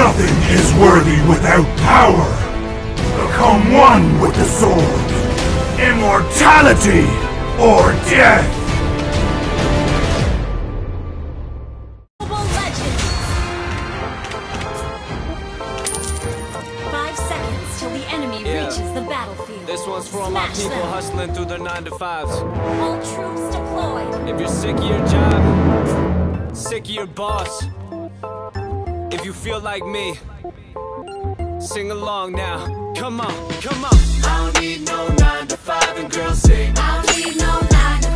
Nothing is worthy without power. Become one with the sword. Immortality or death. Five seconds till the enemy reaches the battlefield. This one's for all my people them. hustling through their 9 to 5s. All troops deployed. If you're sick of your job, sick of your boss, if you feel like me, sing along now. Come on, come on. I don't need no 9 to 5 and girls sing. I don't need no nine to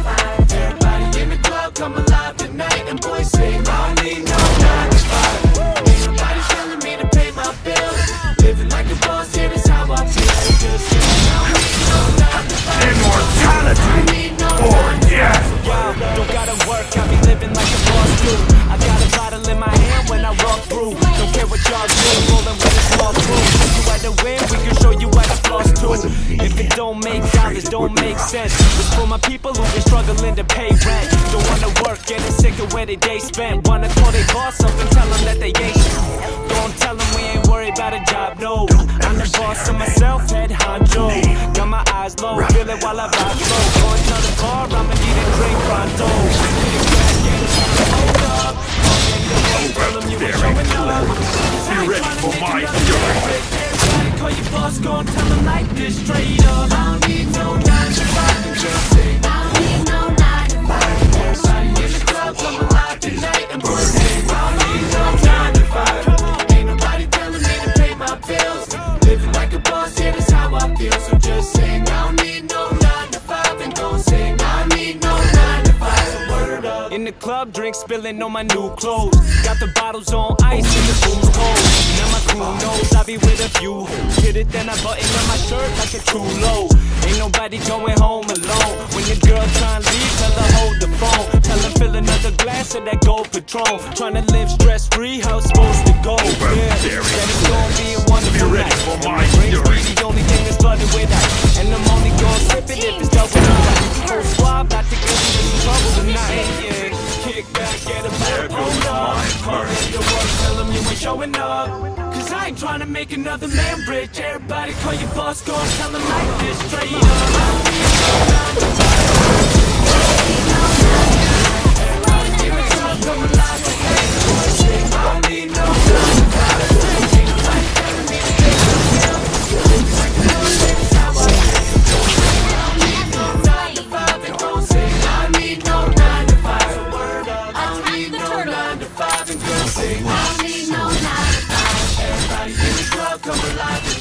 sense. It's for my people who been struggling to pay rent. Don't wanna work, getting sick of where they day spent. Wanna call they boss up and tell them that they ain't shit. Don't tell them we ain't worried about a job, no. I'm the boss of myself, head honcho. Got my eyes low, feel it while I ride slow. Going to the bar, I'ma need a drink pronto. Hold up. You ready for my fury. Call your boss, go and tell them like this straight up. I don't need no in the club, drink spilling on my new clothes. Got the bottles on ice and the boom's cold. Now my crew knows I be with a few. Hit it, then I button on my shirt like a low. Ain't nobody going home alone. When your girl try and leave, tell her hold the phone. Tell her fill another glass of that gold Patron. Tryna live stress free, how it's supposed to go. Yeah, said it's gonna be a wonderful Be ready night. for my drinks the only thing that's flooded with ice. And I'm only gonna sip it if it's double right. Whole squad about to get some trouble tonight. Yeah, kick back, get a better hold up. Call in your work, tell them you ain't showing up. I ain't trying to make another man rich. Everybody call your boss, go and tell them like this straight up. Come alive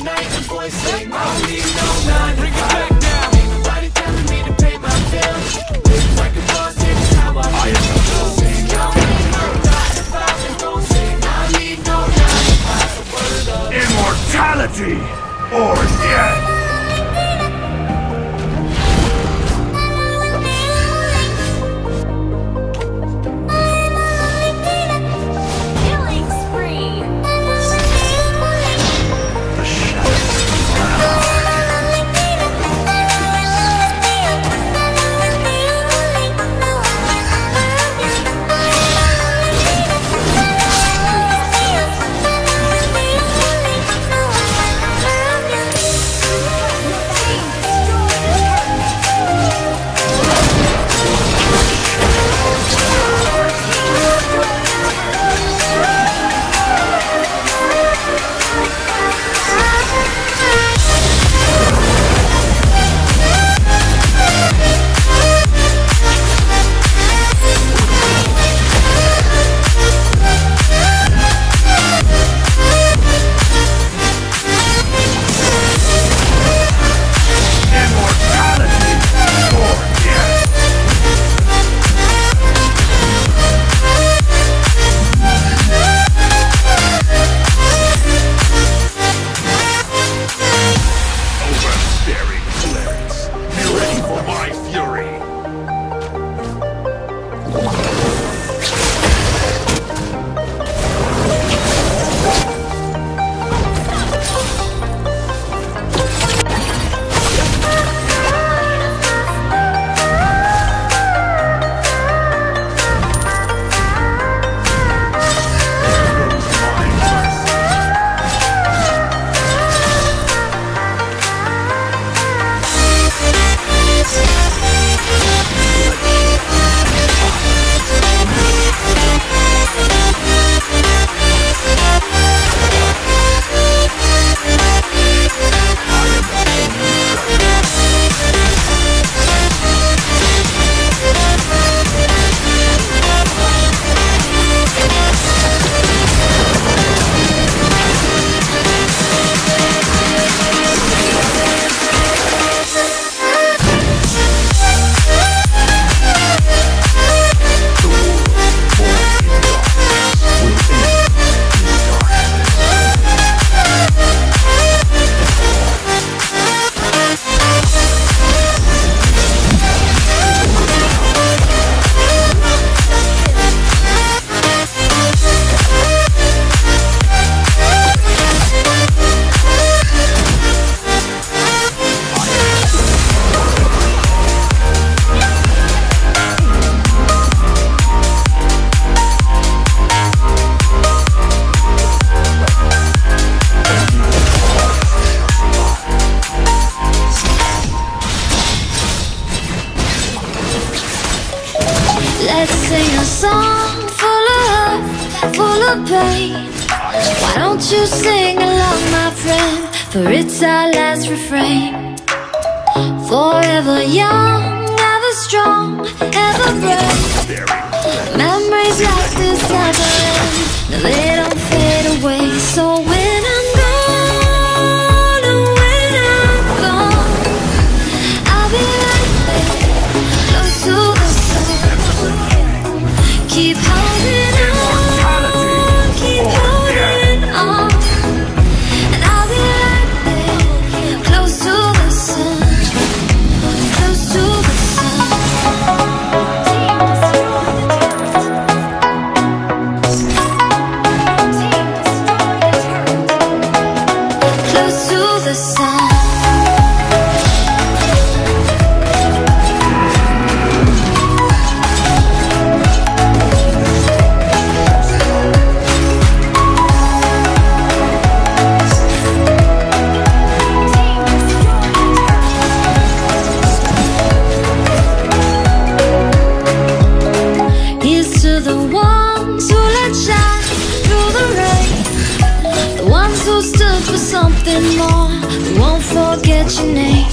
Let's sing a song full of love, full of pain. Why don't you sing along, my friend? For it's our last refrain. Forever young, ever strong, ever brave. Memories like this never end. No, they don't who stood for something more. Won't forget your names.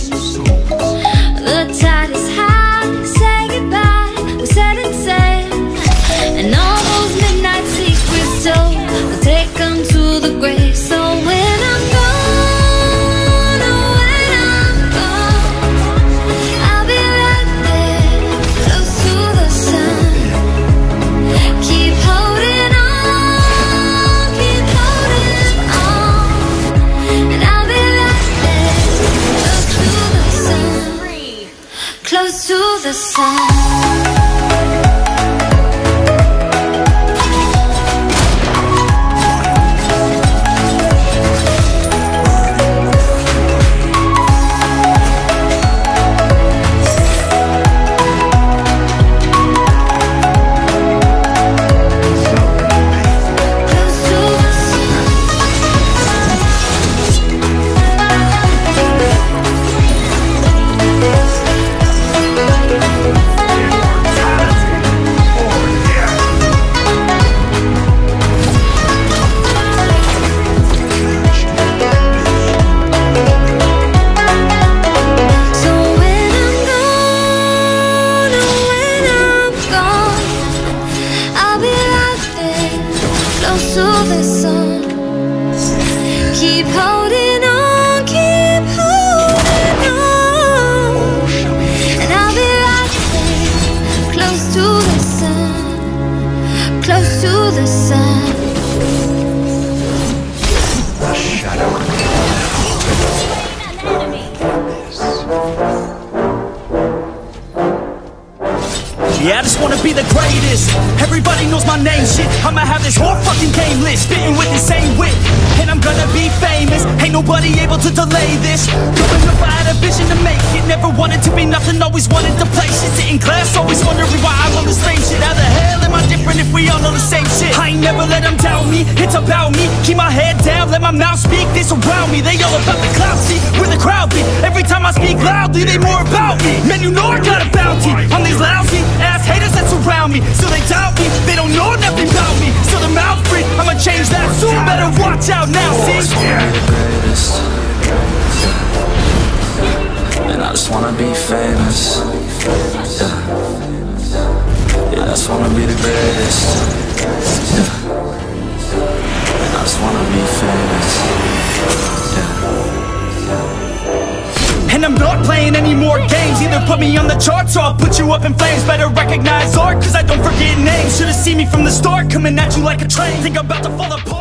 Close to the sun. Yeah, I just wanna be the greatest. Everybody knows my name, shit. I'ma have this whole fucking game list, spitting with the same wit. Gonna be famous. Ain't nobody able to delay this. Growing up, I had a vision to make it. Never wanted to be nothing, always wanted to play shit. Sit in class, always wondering why I'm on the same shit. How the hell am I different if we all know the same shit? I ain't never let them doubt me, it's about me. Keep my head down, let my mouth speak. They surround me, they all about the clout. See, where the crowd be. Every time I speak loudly, they more about me. Man, you know I got a bounty on these lousy ass haters that surround me. So they doubt me, Better watch out now, see? greatest. And I just wanna be famous. Yeah. Yeah, I just wanna be the greatest. Yeah. And I just wanna be famous. And I'm not playing any more games Either put me on the charts or I'll put you up in flames Better recognize art cause I don't forget names Should've seen me from the start Coming at you like a train Think I'm about to fall apart